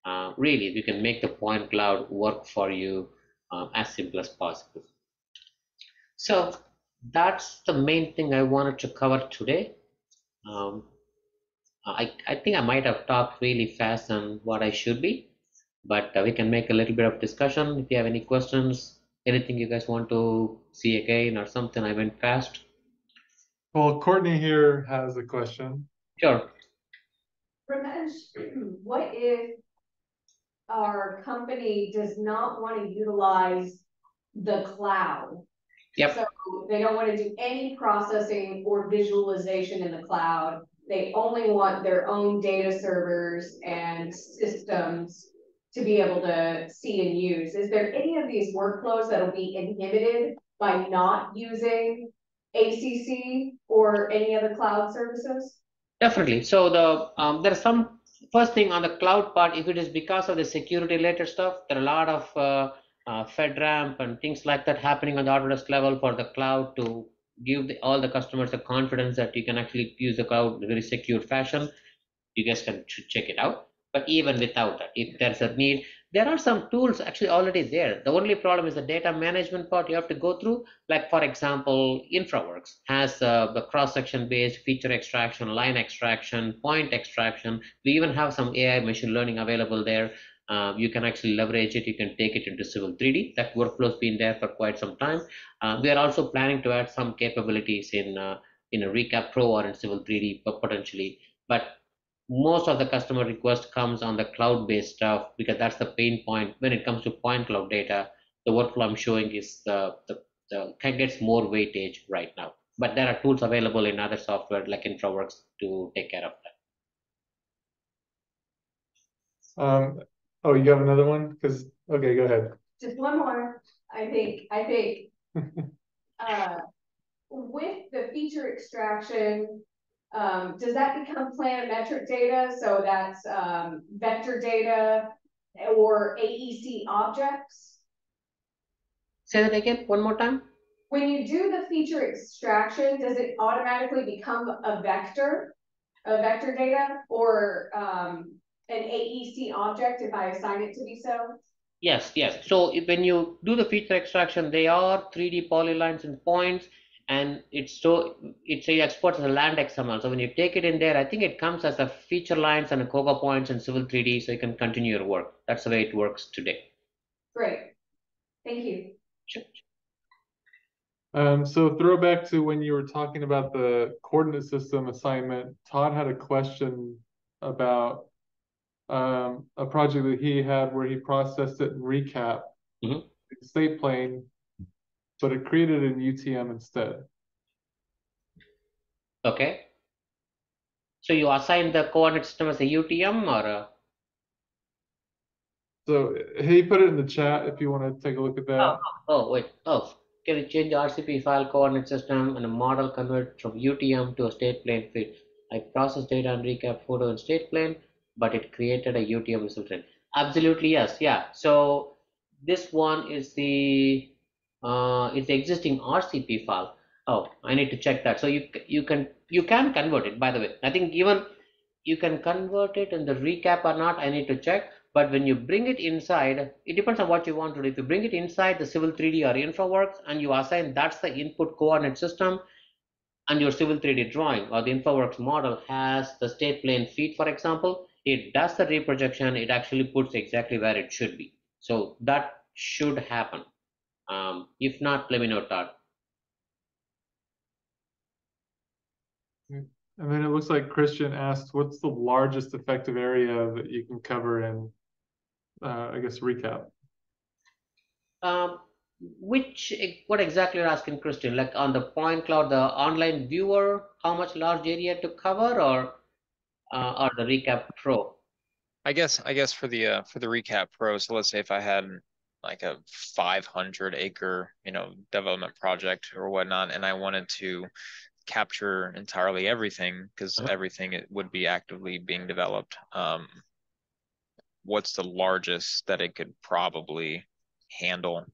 uh, really you can make the point cloud work for you uh, as simple as possible. So that's the main thing I wanted to cover today. Um, I, I think I might have talked really fast on what I should be, but uh, we can make a little bit of discussion. If you have any questions, Anything you guys want to see again or something I went fast Well, Courtney here has a question. Sure. Ramesh, what if our company does not want to utilize the cloud? Yep. So they don't want to do any processing or visualization in the cloud. They only want their own data servers and systems to be able to see and use. Is there any of these workflows that'll be inhibited by not using ACC or any other cloud services? Definitely. So the um, there are some first thing on the cloud part. If it is because of the security related stuff, there are a lot of uh, uh, FedRAMP and things like that happening on the Autodesk level for the cloud to give the, all the customers the confidence that you can actually use the cloud in a very secure fashion. You guys can check it out. But even without that, if there's a need, there are some tools actually already there. The only problem is the data management part you have to go through. Like for example, InfraWorks has uh, the cross-section based feature extraction, line extraction, point extraction. We even have some AI machine learning available there. Uh, you can actually leverage it. You can take it into Civil 3D. That workflow's been there for quite some time. Uh, we are also planning to add some capabilities in uh, in a Recap Pro or in Civil 3D potentially. But most of the customer request comes on the cloud-based stuff because that's the pain point when it comes to point cloud data. The workflow I'm showing is the, the, the gets more weightage right now. But there are tools available in other software like InfraWorks to take care of that. Um, oh, you have another one? Because okay, go ahead. Just one more. I think. I think. uh, with the feature extraction um, does that become planimetric data? So that's um, vector data or AEC objects? Say that again, one more time. When you do the feature extraction, does it automatically become a vector, a vector data, or um, an AEC object if I assign it to be so? Yes, yes. So when you do the feature extraction, they are 3D polylines and points and it's so it's a exports as a land XML. So when you take it in there, I think it comes as a feature lines and a COGO points and Civil 3D, so you can continue your work. That's the way it works today. Great, thank you. Sure. Um, so throwback to when you were talking about the coordinate system assignment, Todd had a question about um, a project that he had where he processed it in recap, mm -hmm. state plane, but it created an UTM instead. Okay. So you assign the coordinate system as a UTM or a... So he put it in the chat if you want to take a look at that. Oh, oh, oh wait. Oh, can you change the RCP file coordinate system and a model convert from UTM to a state plane feed? I processed data and recap photo in state plane, but it created a UTM result. Absolutely, yes. Yeah. So this one is the uh, it's existing RCP file. Oh, I need to check that. So you you can you can convert it. By the way, I think even you can convert it in the recap or not. I need to check. But when you bring it inside, it depends on what you want to do. If you bring it inside the Civil 3D or InfraWorks and you assign that's the input coordinate system, and your Civil 3D drawing or the InfraWorks model has the state plane feed, for example, it does the reprojection. It actually puts exactly where it should be. So that should happen. Um, if not, let me know, Todd. And then it looks like Christian asked, what's the largest effective area that you can cover in, uh, I guess, recap? Um, which, what exactly you're asking, Christian? Like on the point cloud, the online viewer, how much large area to cover or, uh, or the recap pro? I guess, I guess for the, uh, for the recap pro, so let's say if I had like a 500 acre you know development project or whatnot and i wanted to capture entirely everything because uh-huh. everything it would be actively being developed. Um, what's the largest that it could probably handle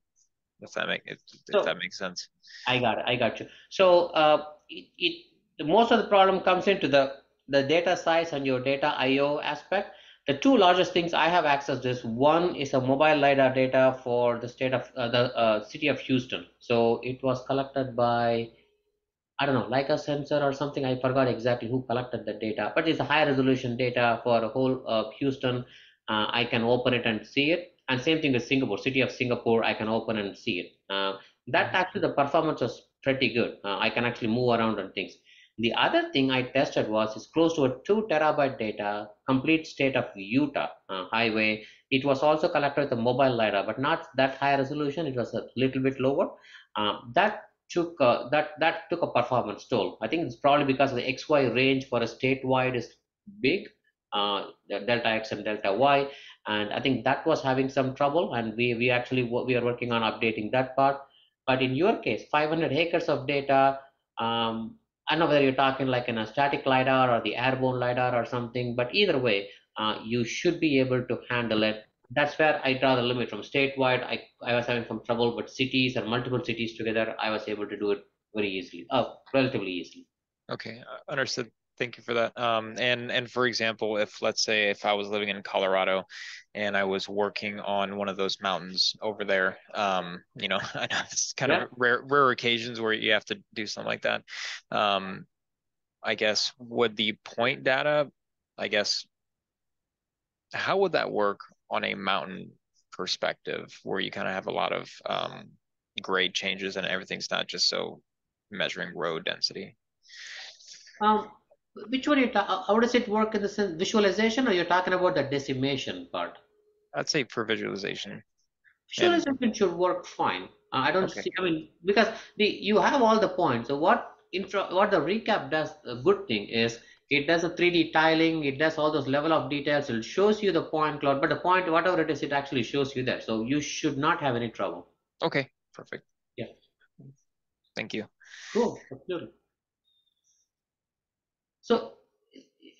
if that make if, so, if that makes sense? I got it i got you. So uh, it, it most of the problem comes into the the data size and your data io aspect the two largest things I have access to is one is a mobile LiDAR data for the state of uh, the uh, city of Houston. So it was collected by, I don't know, like a sensor or something. I forgot exactly who collected the data, but it's a high resolution data for a whole uh, Houston. Uh, I can open it and see it. And same thing with Singapore, city of Singapore, I can open and see it. Uh, that actually the performance was pretty good. Uh, I can actually move around on things. The other thing I tested was it's close to a two terabyte data, complete state of Utah uh, highway. It was also collected with a mobile lidar, but not that high resolution. It was a little bit lower. Um, that took uh, that that took a performance toll. I think it's probably because the XY range for a statewide is big, uh, delta X and delta Y, and I think that was having some trouble. And we we actually we are working on updating that part. But in your case, 500 acres of data. Um, I don't know whether you're talking like in a static lidar or the airborne lidar or something, but either way, uh, you should be able to handle it. That's where I draw the limit from statewide. I, I was having some trouble, but cities or multiple cities together, I was able to do it very easily, oh, relatively easily. Okay, uh, understood. Thank you for that. Um, and and for example, if let's say if I was living in Colorado, and I was working on one of those mountains over there, um, you know, I know it's kind yeah. of rare rare occasions where you have to do something like that. Um, I guess would the point data, I guess, how would that work on a mountain perspective, where you kind of have a lot of um, grade changes and everything's not just so measuring road density? Um, which one you ta- how does it work in the sense visualization or you're talking about the decimation part? I'd say for visualization. Visualization and... should work fine. Uh, i don't okay. see i mean because the you have all the points. So what intro what the recap does a good thing is it does a 3d tiling it does all those level of details it shows you the point cloud but the point whatever it is it actually shows you there. So you should not have any trouble. Okay perfect. Yeah. Thank you. Cool. Absolutely so,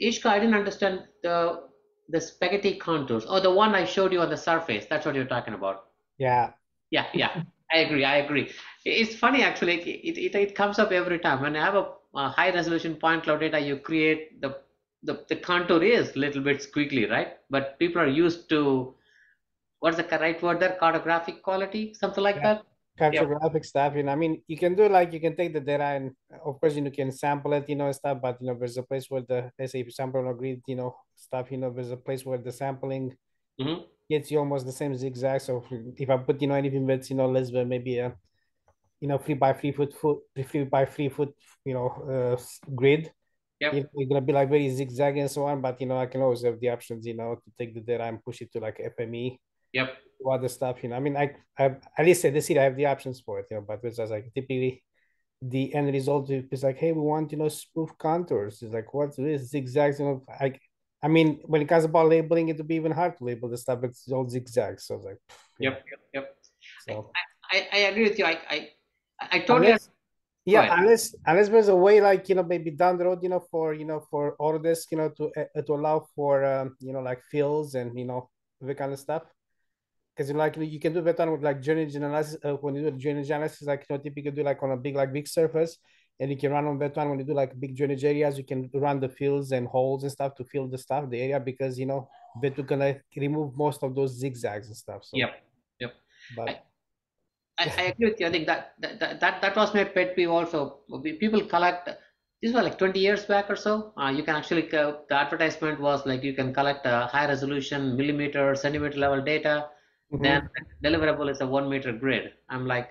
Ishka, I didn't understand the the spaghetti contours or oh, the one I showed you on the surface. That's what you're talking about. Yeah. Yeah, yeah. I agree. I agree. It's funny actually. It, it, it comes up every time. When I have a, a high resolution point cloud data, you create the, the the contour is a little bit squiggly, right? But people are used to what's the right word there? Cartographic quality, something like yeah. that cartographic stuff you know i mean you can do like you can take the data and of course you, know, you can sample it you know stuff but you know there's a place where the let's say if you sample on a grid you know stuff you know there's a place where the sampling mm-hmm. gets you almost the same zigzag so if i put you know anything that's you know less than maybe a you know three by three foot foot three by three foot you know uh, grid yep. it's gonna be like very zigzag and so on but you know i can always have the options you know to take the data and push it to like fme yep other stuff, you know. I mean, I, I at least at the seat I have the options for it, you know. But it's just like typically the end result is like, hey, we want you know smooth contours. It's like what's this zigzags? You know, I I mean, when it comes about labeling, it would be even hard to label the stuff. It's all zigzags. So it's like, yep, yep, yep. So I, I, I agree with you. I I, I totally. Unless, yeah, unless unless there's a way like you know maybe down the road you know for you know for Autodesk you know to uh, to allow for um, you know like fills and you know the kind of stuff because like you can do better with like drainage analysis uh, when you do drainage analysis like you know typically do like on a big like big surface and you can run on that one. When you do like big drainage areas you can run the fields and holes and stuff to fill the stuff the area because you know that you're gonna remove most of those zigzags and stuff so. Yep yep. But I, I, I agree with you. I think that that that, that was my pet peeve also. People collect this was like 20 years back or so. Uh, you can actually uh, the advertisement was like you can collect a high resolution millimeter centimeter level data Mm-hmm. Then deliverable is a one meter grid. I'm like,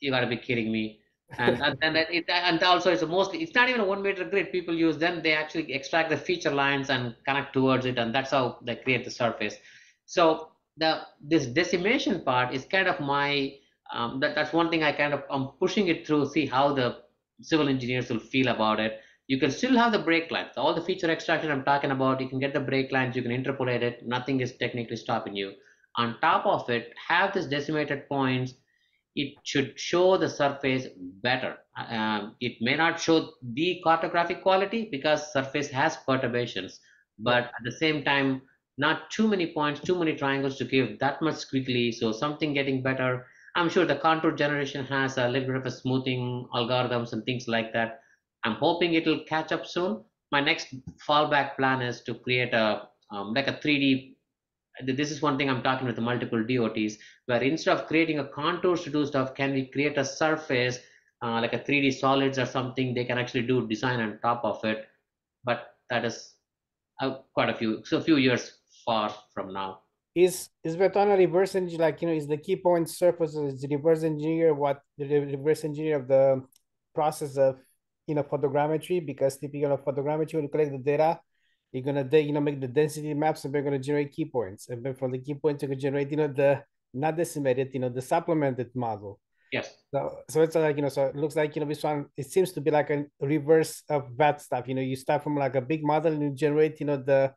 you gotta be kidding me. And, and then it, and also it's mostly it's not even a one meter grid people use. Then they actually extract the feature lines and connect towards it, and that's how they create the surface. So the this decimation part is kind of my um, that, that's one thing I kind of I'm pushing it through, see how the civil engineers will feel about it. You can still have the break lines. All the feature extraction I'm talking about, you can get the break lines, you can interpolate it. Nothing is technically stopping you on top of it have this decimated points it should show the surface better. Um, it may not show the cartographic quality because surface has perturbations but at the same time not too many points too many triangles to give that much quickly so something getting better. I'm sure the contour generation has a little bit of a smoothing algorithms and things like that. I'm hoping it'll catch up soon. My next fallback plan is to create a um, like a 3d this is one thing I'm talking with the multiple DOTs, where instead of creating a contours to do stuff, can we create a surface uh, like a 3D solids or something? They can actually do design on top of it, but that is uh, quite a few, so a few years far from now. is is Betona reverse engineer like you know is the key point surfaces is the reverse engineer what the reverse engineer of the process of you know photogrammetry because typically of photogrammetry when you collect the data you're gonna you know make the density maps and we're gonna generate key points. And then from the key points you can generate you know the not decimated you know the supplemented model. Yes. So so it's like you know so it looks like you know this one it seems to be like a reverse of that stuff. You know you start from like a big model and you generate you know the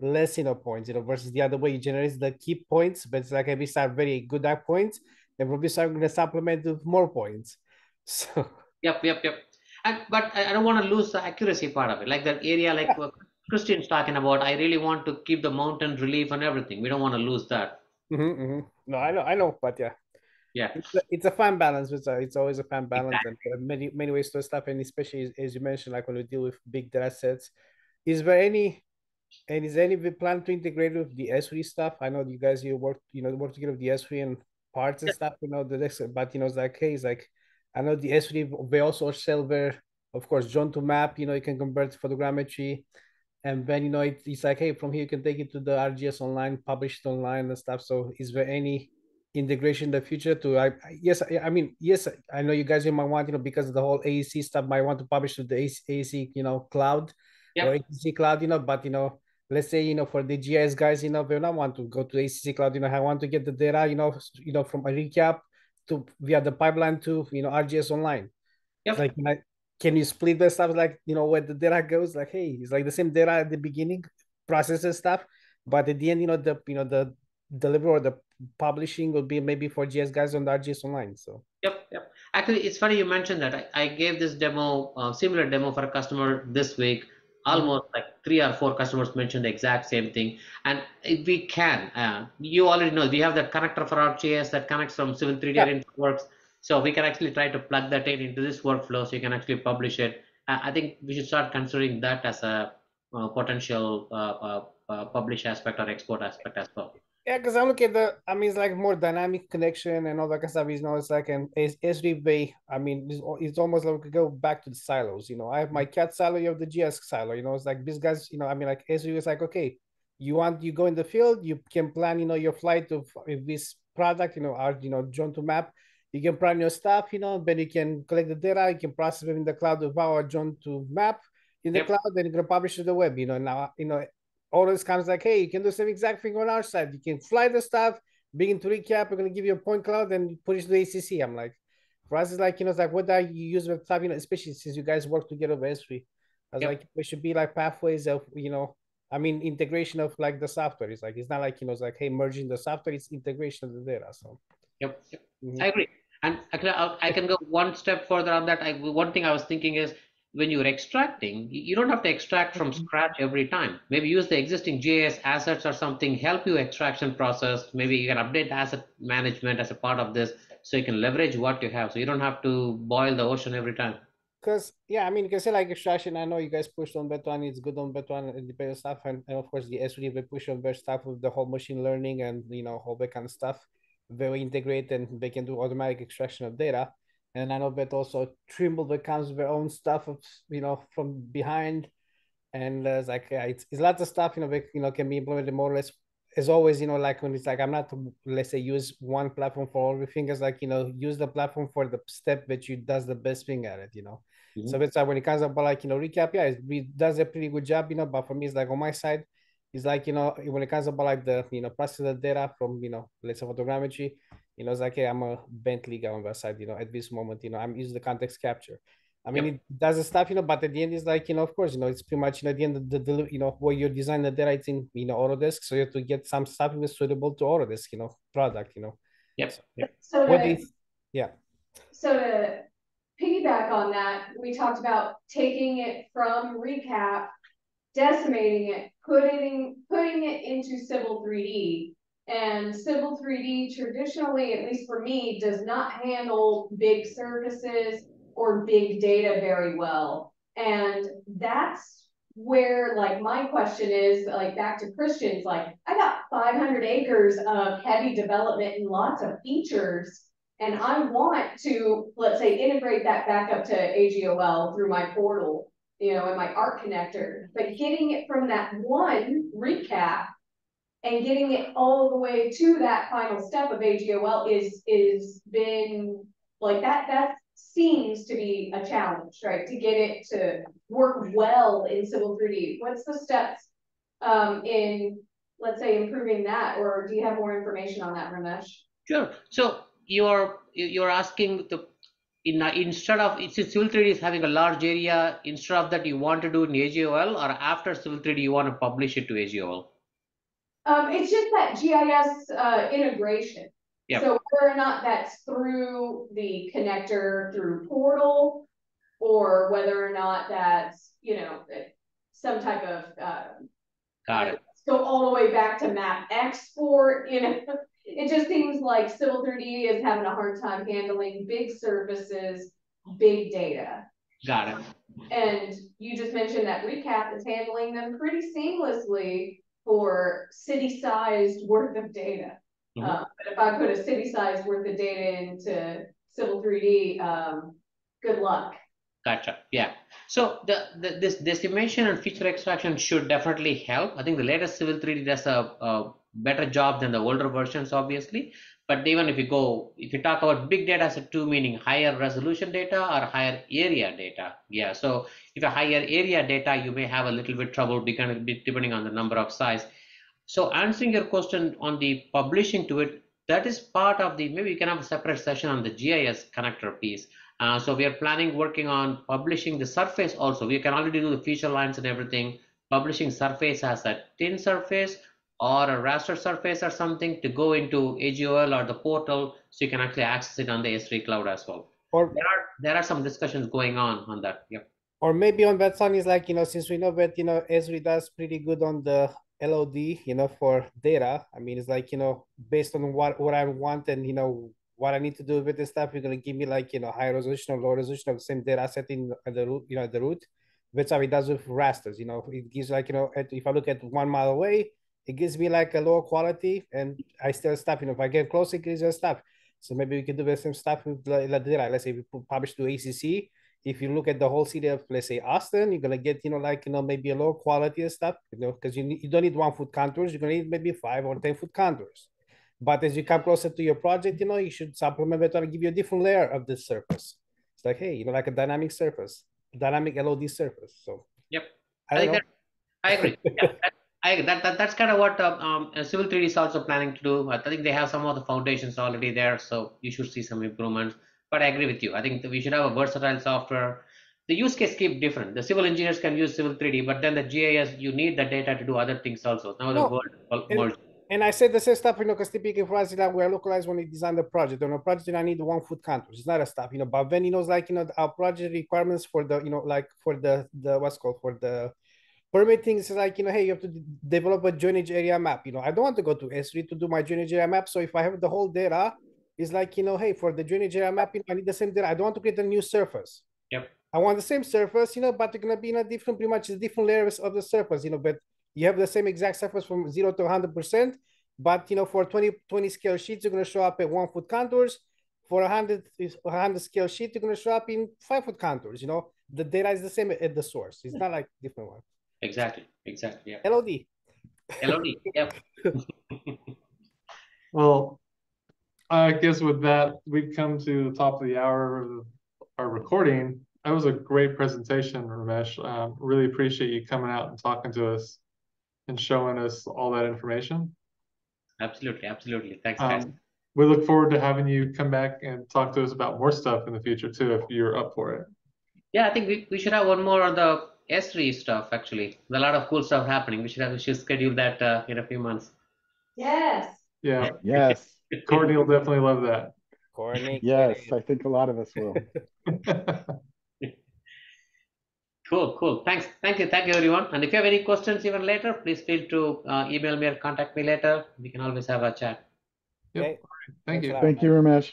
less you know points you know versus the other way you generate the key points but it's like we start very good at points. Then we'll be starting to supplement with more points. So yep yep yep. And, but I, I don't want to lose the accuracy part of it. Like that area like christian's talking about i really want to keep the mountain relief and everything we don't want to lose that mm-hmm, mm-hmm. no i know i know but yeah yeah it's a, it's a fun balance it's, a, it's always a fun balance exactly. and many many ways to stuff and especially as you mentioned like when we deal with big data sets is there any and is there any plan to integrate with the Esri stuff? I know you guys you work you know work together with the Esri and parts and yeah. stuff. You know the next, but you know it's like hey, it's like I know the Esri they also sell their of course Drone2Map. You know you can convert photogrammetry, and then you know it, it's like hey, from here you can take it to the ArcGIS online, publish it online and stuff. So is there any integration in the future to I yes I, I mean yes I know you guys you might want you know because of the whole AEC stuff might want to publish to the AEC you know cloud yep. or ACC cloud, you know, but you know, let's say, you know, for the GIS guys, you know, they don't want to go to ACC cloud, you know, I want to get the data, you know, you know, from a recap to via the pipeline to, you know, ArcGIS online. Yep. Like, like, can you split the stuff like, you know, where the data goes? Like, hey, it's like the same data at the beginning, processes stuff, but at the end, you know, the, you know, the deliver or the publishing will be maybe for GIS guys on the ArcGIS online. So, yep, yep. Actually, it's funny you mentioned that. I, I gave this demo, uh, similar demo for a customer this week almost like three or four customers mentioned the exact same thing and we can uh, you already know we have that connector for ArcGIS that connects from civil 3d yeah. works so we can actually try to plug that in into this workflow so you can actually publish it i think we should start considering that as a uh, potential uh, uh, uh, publish aspect or export aspect as well yeah, because I'm looking at the, I mean, it's like more dynamic connection and all that kind of stuff. You know, it's like an way. I mean, it's, it's almost like we go back to the silos. You know, I have my CAD silo, you have the GS silo. You know, it's like these guys. You know, I mean, like Esri is like, okay, you want you go in the field, you can plan, you know, your flight of this product. You know, our you know, Drone2Map. You can plan your stuff. You know, then you can collect the data. You can process it in the cloud with our Drone2Map in the yep. cloud. Then you can publish to the web. You know, now you know all this comes like, hey, you can do the same exact thing on our side. You can fly the stuff, begin to recap. We're gonna give you a point cloud and put it to the ACC. I'm like, for us, it's like you know, it's like what are you use with stuff, you know, especially since you guys work together with Esri. I was yep. like, there should be like pathways of you know, I mean, integration of like the software. It's like it's not like you know, it's like hey, merging the software. It's integration of the data. So. Yep. yep. Mm-hmm. I agree. And actually, I can go one step further on that. I, one thing I was thinking is when you're extracting, you don't have to extract from mm-hmm. scratch every time. Maybe use the existing GIS assets or something, help you extraction process. Maybe you can update asset management as a part of this so you can leverage what you have. So you don't have to boil the ocean every time. Because, yeah, I mean, you can say like extraction. I know you guys pushed on Beton, it's good on Beton and the better stuff. And, and of course, the Esri, they push on their stuff with the whole machine learning and, you know, all that kind of stuff. Very integrated and they can do automatic extraction of data and I know that also Trimble becomes their own stuff of you know from behind, and uh, it's like yeah, it's, it's lots of stuff you know that you know can be implemented more or less. As always, you know, like when it's like I'm not let's say use one platform for everything. It's like you know use the platform for the step that you does the best thing at it. You know, mm-hmm. so it's like when it comes up like you know recap, yeah, it does a pretty good job. You know, but for me, it's like on my side, it's like you know when it comes about like the you know process the data from you know let's say photogrammetry you know, it's like, hey, I'm a Bentley guy on that side, you know, at this moment, you know, I'm using the context capture. I mean, yep. it does the stuff, you know, but at the end, it's like, you know, of course, you know, it's pretty much, you know, at the end of the, the you know, where you design the data, it's in, you know, Autodesk. So you have to get some stuff that's suitable to Autodesk, you know, product, you know. Yep. So, yeah. So to, is, yeah. So to piggyback on that, we talked about taking it from recap, decimating it, putting, putting it into Civil 3D, and Civil 3D traditionally, at least for me, does not handle big surfaces or big data very well. And that's where like my question is like back to Christians, like I got 500 acres of heavy development and lots of features. And I want to, let's say, integrate that back up to AGOL through my portal, you know, and my art connector. But getting it from that one recap And getting it all the way to that final step of AGOL is, is been, like, that, that seems to be a challenge, right? To get it to work well in Civil 3D. What's the steps um, in, let's say, improving that, or do you have more information on that, Ramesh? Sure. So you're you're asking the in instead of it's Civil 3D is having a large area. Instead of that, you want to do in AGOL, or after Civil 3D, you want to publish it to AGOL. Um, it's just that GIS uh, integration. Yep. So whether or not that's through the connector through portal, or whether or not that's you know some type of uh, Got it. Go all the way back to map export. You know, it just seems like Civil 3D is having a hard time handling big services, big data. Got it. And you just mentioned that recap is handling them pretty seamlessly for city-sized worth of data. Mm -hmm. uh, but if I put a city-sized worth of data into Civil 3D, um, good luck. Gotcha. Yeah. So the, the this decimation and feature extraction should definitely help. I think the latest Civil 3D does a, a better job than the older versions, obviously. But even if you go, if you talk about big data set two, meaning higher resolution data or higher area data. Yeah. So if a higher area data, you may have a little bit trouble depending on the number of size. So answering your question on the publishing to it, that is part of the, maybe you can have a separate session on the GIS connector piece. Uh, so we are planning working on publishing the surface also. We can already do the feature lines and everything. Publishing surface as a thin surface or a raster surface or something to go into AGOL or the portal so you can actually access it on the Esri cloud as well. Or there are there are some discussions going on on that. Yep. Or maybe on that side is like, you know, since we know that, you know, Esri does pretty good on the LOD, you know, for data. I mean, it's like, you know, based on what, what I want and, you know, what I need to do with this stuff, you're going to give me like, you know, high resolution or low resolution of the same data set in at the root, you know, the root. That's how it does with rasters, you know, it gives like, you know, if I look at one mile away, it gives me like a lower quality and I still stop. You know, if I get close, it gives you stuff. So maybe we can do the same stuff with the data. Let's say we publish to ACC. If you look at the whole city of, let's say, Austin, you're gonna get, you know, like you know, maybe a lower quality of stuff, you know, because you need, you don't need one foot contours. You're gonna need maybe five or ten foot contours. But as you come closer to your project, you know, you should supplement it or give you a different layer of the surface. It's like, hey, you know, like a dynamic surface, dynamic LOD surface. So. Yep. I, I think that I agree. Yeah, I, that, that that's kind of what uh, um, Civil 3D is also planning to do. I think they have some of the foundations already there, so you should see some improvements. But I agree with you. I think we should have a versatile software. The use case keep different. The civil engineers can use Civil 3D, but then the GIS, you need the data to do other things also. Now the no, world merged. And I said the same stuff, you know, because typically for us, like, we're localized when we design the project. On a project, I need one foot contours. It's not a stuff, you know. But then, you know, it's like, you know, our project requirements for the, you know, like for the, the what's called for the permitting is like you know hey you have to develop a drainage area map. You know i don't want to go to Esri to do my drainage area map so if i have the whole data it's like you know hey for the drainage area map you know, i need the same data. I don't want to create a new surface. Yep. I want the same surface you know but they're going to be in a different pretty much different layers of the surface you know but you have the same exact surface from 0 to 100 percent but you know for 20 20 scale sheets you're going to show up at one foot contours. For 100 100 scale sheet you're going to show up in five foot contours you know. The data is the same at the source. It's not like different one Exactly. Exactly. Yeah. LOD. LOD. Yep. well, I guess with that, we've come to the top of the hour of our recording. That was a great presentation, Ramesh. Um, really appreciate you coming out and talking to us and showing us all that information. Absolutely, absolutely. Thanks, guys. Um, we look forward to having you come back and talk to us about more stuff in the future too, if you're up for it. Yeah, I think we, we should have one more on the Esri stuff actually. There's a lot of cool stuff happening. We should have we should schedule that uh, in a few months. Yes. Yeah. Yes. Courtney will definitely love that. Courtney. Yes, I think a lot of us will. cool, cool. Thanks. Thank you. Thank you, everyone. And if you have any questions even later, please feel to uh, email me or contact me later. We can always have a chat. Yep. Okay. Thank you. Thank you, Ramesh.